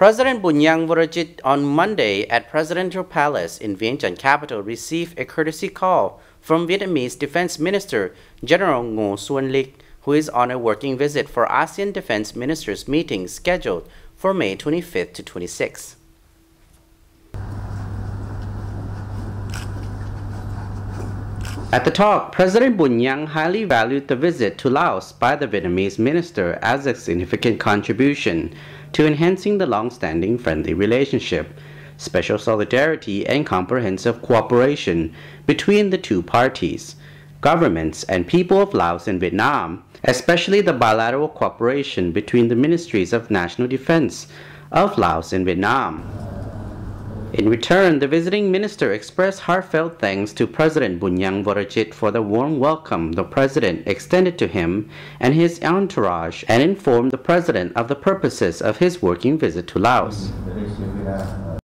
President Bounnhang Vorachit on Monday at Presidential Palace in Vientiane capital received a courtesy call from Vietnamese Defense Minister General Ngo Xuan Lich, who is on a working visit for ASEAN Defense Ministers meeting scheduled for May 25 to 26. At the talk, President Bounnhang highly valued the visit to Laos by the Vietnamese minister as a significant contribution to enhancing the long-standing friendly relationship, special solidarity and comprehensive cooperation between the two parties, governments and people of Laos and Vietnam, especially the bilateral cooperation between the ministries of national defense of Laos and Vietnam. In return, the visiting minister expressed heartfelt thanks to President Bounnhang Vorachit for the warm welcome the president extended to him and his entourage and informed the president of the purposes of his working visit to Laos.